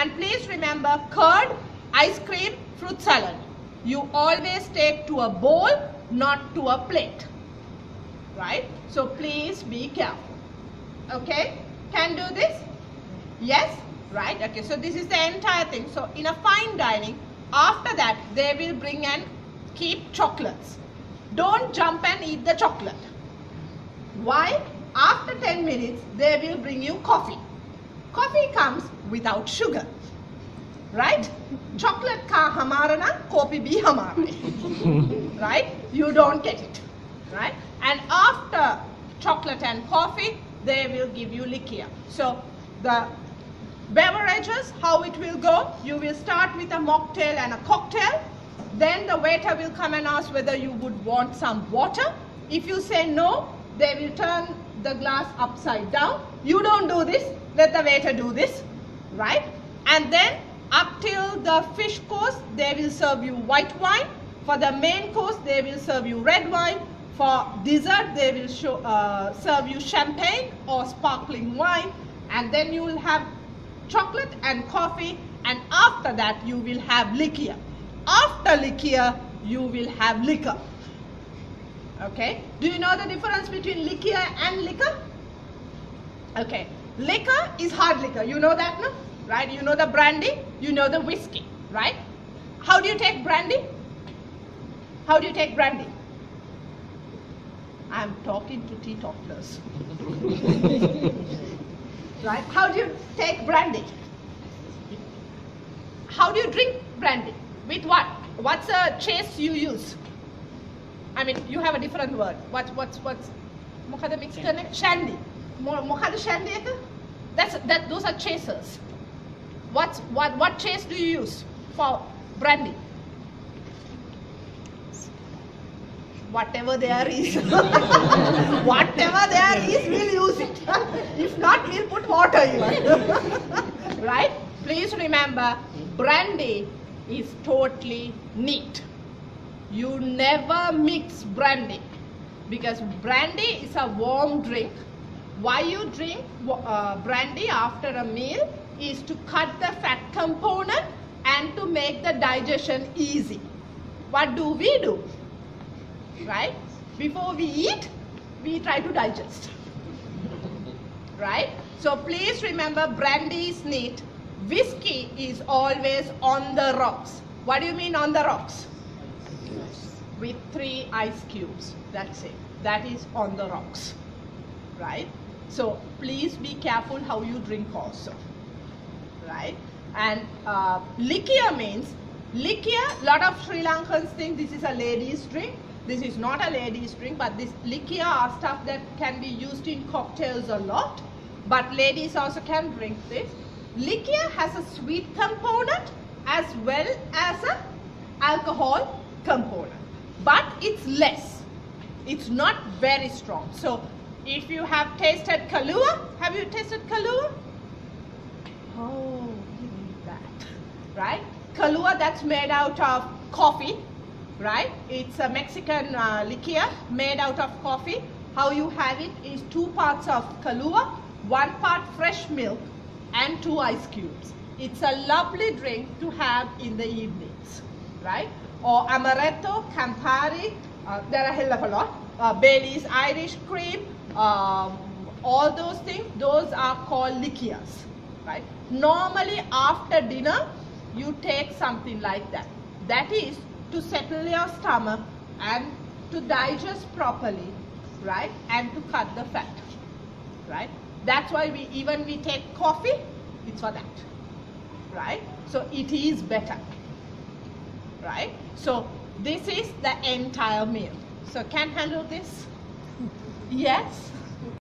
And please remember curd, ice cream, fruit salad. You always take to a bowl, not to a plate. Right? So please be careful. Okay? Can do this? Yes? Right? Okay, so this is the entire thing. So in a fine dining, after that, they will bring and keep chocolates. Don't jump and eat the chocolate. Why? After 10 minutes, they will bring you coffee. Coffee comes without sugar. Right? Chocolate ka hamara na, coffee bhi hamara. right? You don't get it. Right? And after chocolate and coffee, they will give you liquor. So the beverages, how it will go, you will start with a mocktail and a cocktail. Then the waiter will come and ask whether you would want some water. If you say no, they will turn the glass upside down. You don't do this, let the waiter do this, right? And then up till the fish course, they will serve you white wine. For the main course, they will serve you red wine. For dessert, they will show, uh, serve you champagne or sparkling wine. And then you will have chocolate and coffee. And after that, you will have liquor. After liquor, you will have liquor. Okay. Do you know the difference between liquor and liquor? Okay. Liquor is hard liquor. You know that, no? Right? You know the brandy, you know the whiskey, right? How do you take brandy? How do you take brandy? I'm talking to teetotalers. right? How do you take brandy? How do you drink brandy? With what? What's a chase you use? I mean, you have a different word. What, what's, what's, Shandy. Mohada Shandeka, that's, that, those are chasers. What what, what chase do you use for brandy? Whatever there is, whatever there is, we'll use it. if not, we'll put water in right? Please remember, brandy is totally neat. You never mix brandy because brandy is a warm drink why you drink uh, brandy after a meal is to cut the fat component and to make the digestion easy. What do we do? Right? Before we eat, we try to digest. Right? So please remember brandy is neat. Whiskey is always on the rocks. What do you mean on the rocks? with three ice cubes. That's it. That is on the rocks. Right? So please be careful how you drink also. Right? And uh, liqueur means, liqueur, lot of Sri Lankans think this is a ladies drink. This is not a ladies drink, but this liqueur are stuff that can be used in cocktails a lot. But ladies also can drink this. Liqueur has a sweet component as well as a alcohol component but it's less. It's not very strong. So if you have tasted Kahlua, have you tasted Kahlua? Oh, you need that, right? Kahlua that's made out of coffee, right? It's a Mexican uh, liqueur made out of coffee. How you have it is two parts of Kahlua, one part fresh milk and two ice cubes. It's a lovely drink to have in the evenings, right? or amaretto, Campari, uh, there are a hell of a lot. Uh, Bailey's Irish cream, um, all those things, those are called liqueurs, right? Normally after dinner, you take something like that. That is to settle your stomach and to digest properly, right? And to cut the fat, right? That's why we even we take coffee, it's for that, right? So it is better right? So this is the entire meal. So can handle this? Yes?